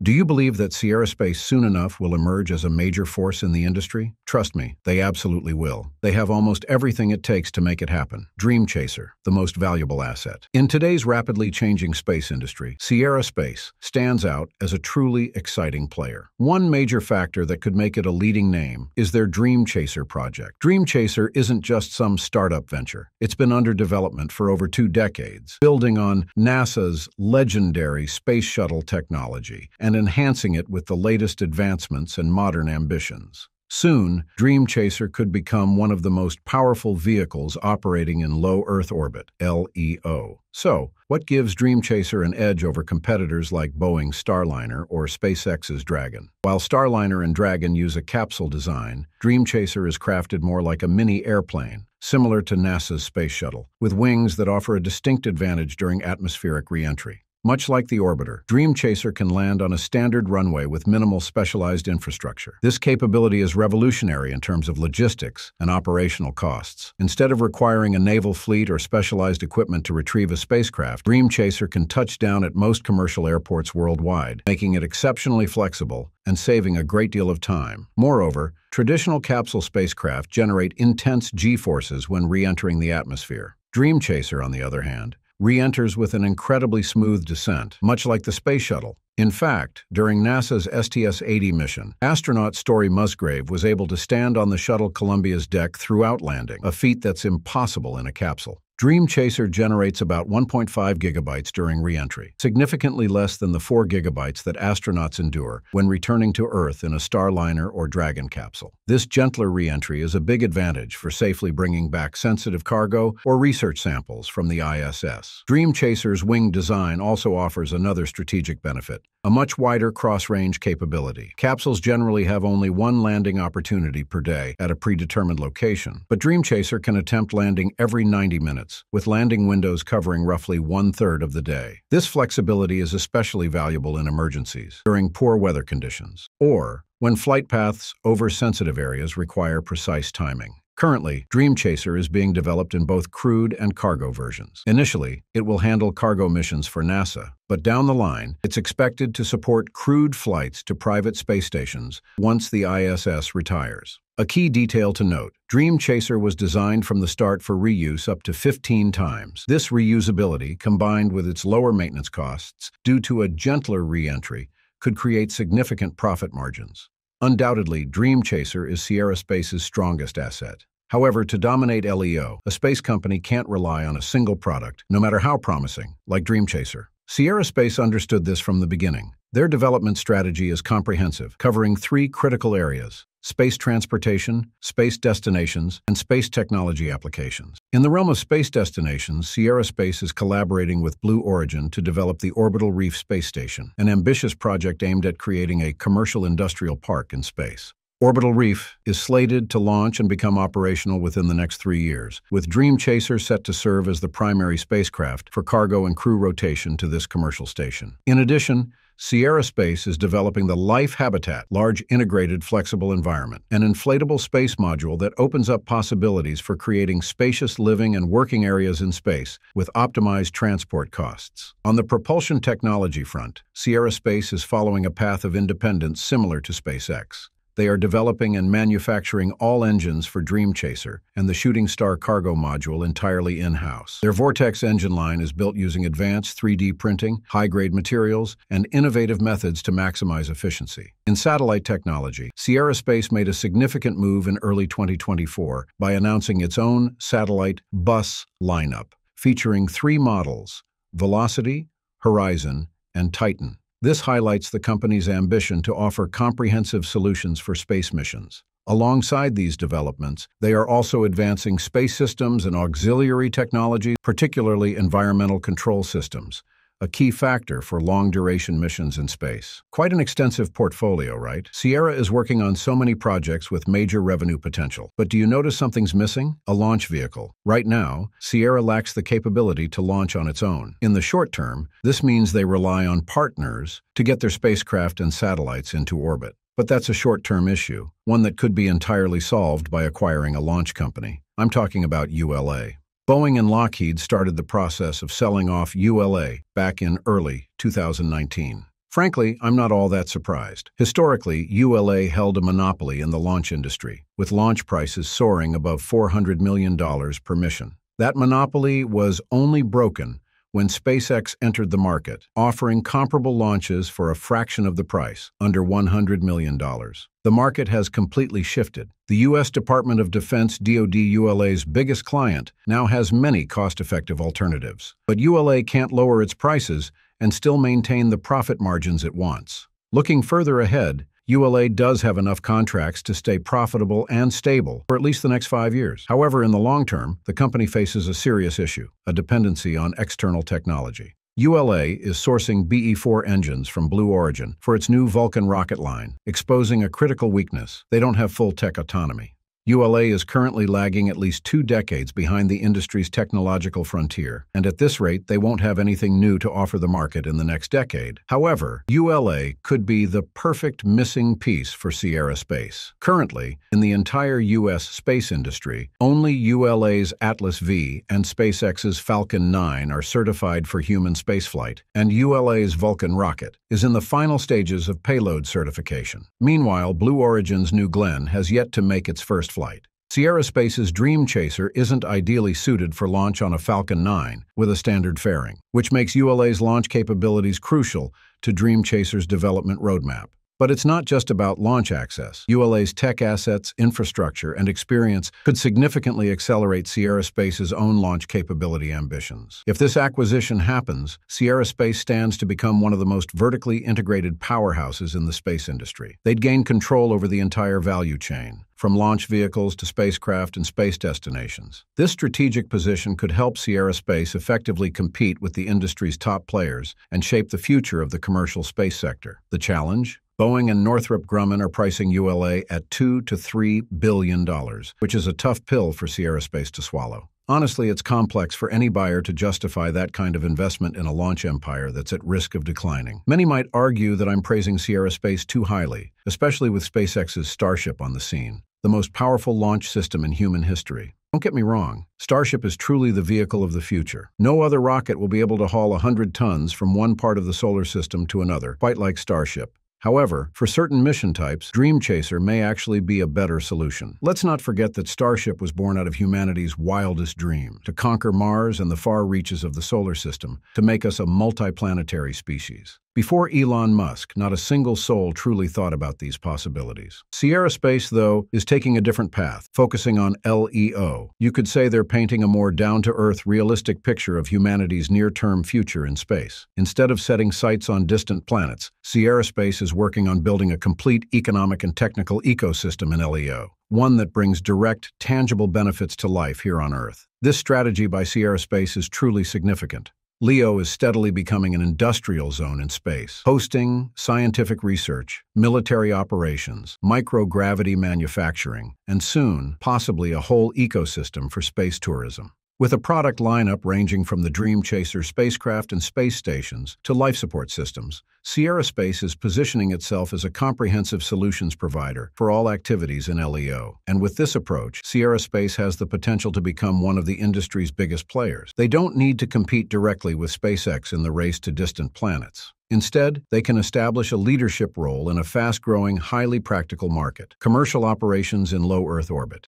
Do you believe that Sierra Space soon enough will emerge as a major force in the industry? Trust me, they absolutely will. They have almost everything it takes to make it happen. Dream Chaser, the most valuable asset. In today's rapidly changing space industry, Sierra Space stands out as a truly exciting player. One major factor that could make it a leading name is their Dream Chaser project. Dream Chaser isn't just some startup venture. It's been under development for over two decades, building on NASA's legendary space shuttle technology and enhancing it with the latest advancements and modern ambitions. Soon, Dream Chaser could become one of the most powerful vehicles operating in low Earth orbit, LEO. So, what gives Dream Chaser an edge over competitors like Boeing Starliner or SpaceX's Dragon? While Starliner and Dragon use a capsule design, Dream Chaser is crafted more like a mini airplane, similar to NASA's Space Shuttle, with wings that offer a distinct advantage during atmospheric reentry. Much like the Orbiter, Dream Chaser can land on a standard runway with minimal specialized infrastructure. This capability is revolutionary in terms of logistics and operational costs. Instead of requiring a naval fleet or specialized equipment to retrieve a spacecraft, Dream Chaser can touch down at most commercial airports worldwide, making it exceptionally flexible and saving a great deal of time. Moreover, traditional capsule spacecraft generate intense G-forces when re-entering the atmosphere. Dream Chaser, on the other hand, re-enters with an incredibly smooth descent, much like the Space Shuttle. In fact, during NASA's STS-80 mission, astronaut Story Musgrave was able to stand on the shuttle Columbia's deck throughout landing, a feat that's impossible in a capsule. Dream Chaser generates about 1.5 gigabytes during reentry, significantly less than the 4 gigabytes that astronauts endure when returning to Earth in a Starliner or Dragon capsule. This gentler reentry is a big advantage for safely bringing back sensitive cargo or research samples from the ISS. Dream Chaser's wing design also offers another strategic benefit, a much wider cross-range capability. Capsules generally have only one landing opportunity per day at a predetermined location, but Dream Chaser can attempt landing every 90 minutes, with landing windows covering roughly one-third of the day. This flexibility is especially valuable in emergencies, during poor weather conditions, or when flight paths over sensitive areas require precise timing. Currently, Dream Chaser is being developed in both crewed and cargo versions. Initially, it will handle cargo missions for NASA, but down the line, it's expected to support crewed flights to private space stations once the ISS retires. A key detail to note, Dream Chaser was designed from the start for reuse up to 15 times. This reusability, combined with its lower maintenance costs due to a gentler re-entry, could create significant profit margins. Undoubtedly, Dream Chaser is Sierra Space's strongest asset. However, to dominate LEO, a space company can't rely on a single product, no matter how promising, like Dream Chaser. Sierra Space understood this from the beginning. Their development strategy is comprehensive, covering three critical areas space transportation, space destinations, and space technology applications. In the realm of space destinations, Sierra Space is collaborating with Blue Origin to develop the Orbital Reef Space Station, an ambitious project aimed at creating a commercial industrial park in space. Orbital Reef is slated to launch and become operational within the next three years, with Dream Chaser set to serve as the primary spacecraft for cargo and crew rotation to this commercial station. In addition, Sierra Space is developing the Life Habitat, large integrated flexible environment, an inflatable space module that opens up possibilities for creating spacious living and working areas in space with optimized transport costs. On the propulsion technology front, Sierra Space is following a path of independence similar to SpaceX. They are developing and manufacturing all engines for Dream Chaser and the Shooting Star cargo module entirely in-house. Their Vortex engine line is built using advanced 3D printing, high-grade materials, and innovative methods to maximize efficiency. In satellite technology, Sierra Space made a significant move in early 2024 by announcing its own satellite bus lineup, featuring three models, Velocity, Horizon, and Titan. This highlights the company's ambition to offer comprehensive solutions for space missions. Alongside these developments, they are also advancing space systems and auxiliary technologies, particularly environmental control systems, a key factor for long-duration missions in space. Quite an extensive portfolio, right? Sierra is working on so many projects with major revenue potential. But do you notice something's missing? A launch vehicle. Right now, Sierra lacks the capability to launch on its own. In the short term, this means they rely on partners to get their spacecraft and satellites into orbit. But that's a short-term issue, one that could be entirely solved by acquiring a launch company. I'm talking about ULA. Boeing and Lockheed started the process of selling off ULA back in early 2019. Frankly, I'm not all that surprised. Historically, ULA held a monopoly in the launch industry, with launch prices soaring above $400 million per mission. That monopoly was only broken when SpaceX entered the market, offering comparable launches for a fraction of the price, under $100 million. The market has completely shifted. The U.S. Department of Defense DoD ULA's biggest client now has many cost-effective alternatives. But ULA can't lower its prices and still maintain the profit margins it wants. Looking further ahead, ULA does have enough contracts to stay profitable and stable for at least the next five years. However, in the long term, the company faces a serious issue, a dependency on external technology. ULA is sourcing BE-4 engines from Blue Origin for its new Vulcan rocket line, exposing a critical weakness. They don't have full tech autonomy. ULA is currently lagging at least two decades behind the industry's technological frontier, and at this rate, they won't have anything new to offer the market in the next decade. However, ULA could be the perfect missing piece for Sierra Space. Currently, in the entire U.S. space industry, only ULA's Atlas V and SpaceX's Falcon 9 are certified for human spaceflight, and ULA's Vulcan rocket is in the final stages of payload certification. Meanwhile, Blue Origin's New Glenn has yet to make its first flight. Sierra Space's Dream Chaser isn't ideally suited for launch on a Falcon 9 with a standard fairing, which makes ULA's launch capabilities crucial to Dream Chaser's development roadmap. But it's not just about launch access. ULA's tech assets, infrastructure, and experience could significantly accelerate Sierra Space's own launch capability ambitions. If this acquisition happens, Sierra Space stands to become one of the most vertically integrated powerhouses in the space industry. They'd gain control over the entire value chain, from launch vehicles to spacecraft and space destinations. This strategic position could help Sierra Space effectively compete with the industry's top players and shape the future of the commercial space sector. The challenge? Boeing and Northrop Grumman are pricing ULA at two to three billion dollars, which is a tough pill for Sierra Space to swallow. Honestly, it's complex for any buyer to justify that kind of investment in a launch empire that's at risk of declining. Many might argue that I'm praising Sierra Space too highly, especially with SpaceX's Starship on the scene, the most powerful launch system in human history. Don't get me wrong, Starship is truly the vehicle of the future. No other rocket will be able to haul 100 tons from one part of the solar system to another, quite like Starship. However, for certain mission types, Dream Chaser may actually be a better solution. Let's not forget that Starship was born out of humanity's wildest dream, to conquer Mars and the far reaches of the solar system, to make us a multiplanetary species. Before Elon Musk, not a single soul truly thought about these possibilities. Sierra Space, though, is taking a different path, focusing on LEO. You could say they're painting a more down-to-earth, realistic picture of humanity's near-term future in space. Instead of setting sights on distant planets, Sierra Space is working on building a complete economic and technical ecosystem in LEO one that brings direct, tangible benefits to life here on Earth. This strategy by Sierra Space is truly significant. LEO is steadily becoming an industrial zone in space, hosting scientific research, military operations, microgravity manufacturing, and soon, possibly a whole ecosystem for space tourism. With a product lineup ranging from the Dream Chaser spacecraft and space stations to life support systems, Sierra Space is positioning itself as a comprehensive solutions provider for all activities in LEO. And with this approach, Sierra Space has the potential to become one of the industry's biggest players. They don't need to compete directly with SpaceX in the race to distant planets. Instead, they can establish a leadership role in a fast-growing, highly practical market, commercial operations in low Earth orbit.